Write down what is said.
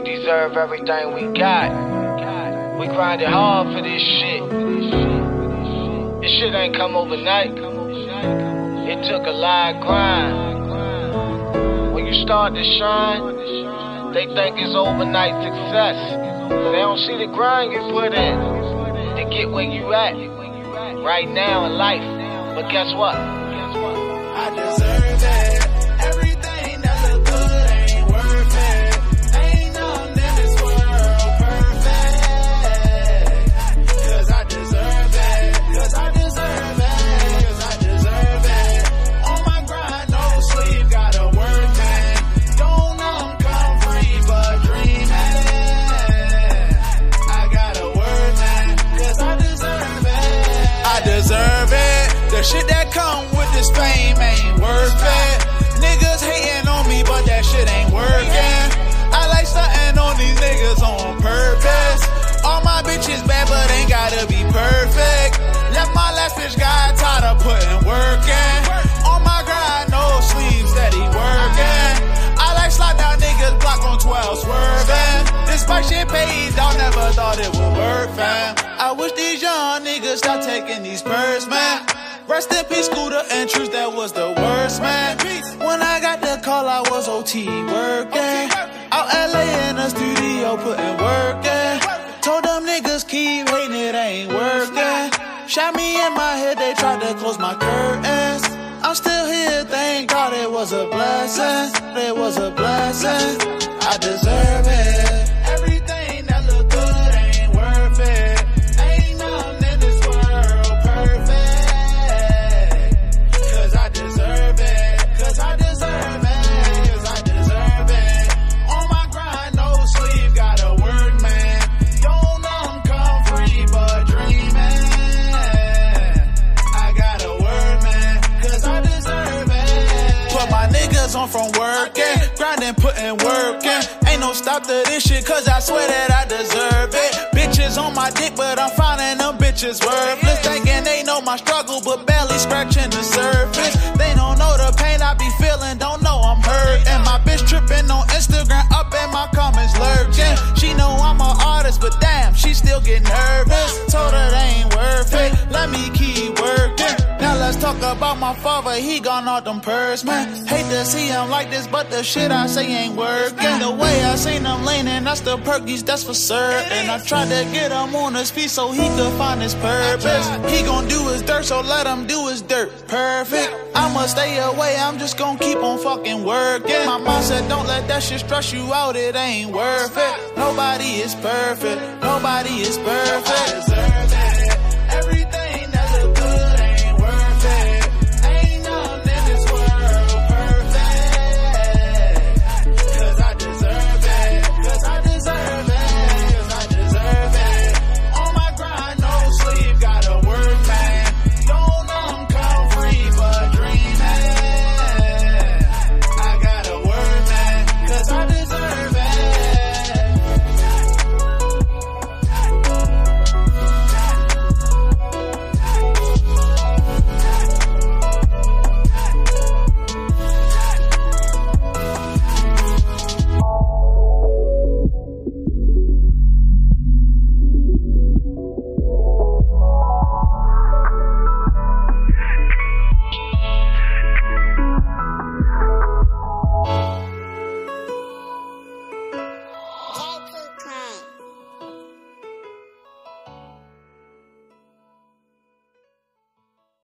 deserve everything we got. We grinded hard for this shit. This shit ain't come overnight. It took a lot of grind. When you start to shine, they think it's overnight success. But they don't see the grind you put in to get where you at right now in life. But guess what? I deserve it. Shit that come with this fame ain't worth it. Niggas hating on me, but that shit ain't working. I like stunting on these niggas on purpose. All my bitches bad, but ain't gotta be perfect. Left my last bitch got tired of putting work in. On my grind, no sleep, steady working. I like slide down niggas block on 12 swerving. This bike shit paid, I never thought it would work, fam. I wish these young niggas stop taking these percs, man. Rest in peace, Scooter and Truth, that was the worst, man. When I got the call, I was OT working. Out LA in the studio, putting work in. Told them niggas keep hating, it ain't working. Shot me in my head, they tried to close my curtains. I'm still here, thank God it was a blessing. It was a blessing. I deserve it. From working, grinding, putting work in. Ain't no stop to this shit, cause I swear that I deserve it. Bitches on my dick, but I'm finding them bitches worthless. Thinking they know my struggle, but barely scratching the surface. They don't know the pain I be feeling, don't know I'm hurt. And my bitch tripping on Instagram, up in my comments lurking. She know I'm an artist, but damn, she still get nervous. Told her they about my father, he gone off them percs, man. Hate to see him like this, but the shit I say ain't working. The way I seen him leaning, that's the perkies, that's for certain. I tried to get him on his feet so he could find his purpose. He gon' do his dirt, so let him do his dirt. Perfect. I'ma stay away, I'm just gon' keep on fucking working. My mom said, don't let that shit stress you out, it ain't worth it. Nobody is perfect, nobody is perfect.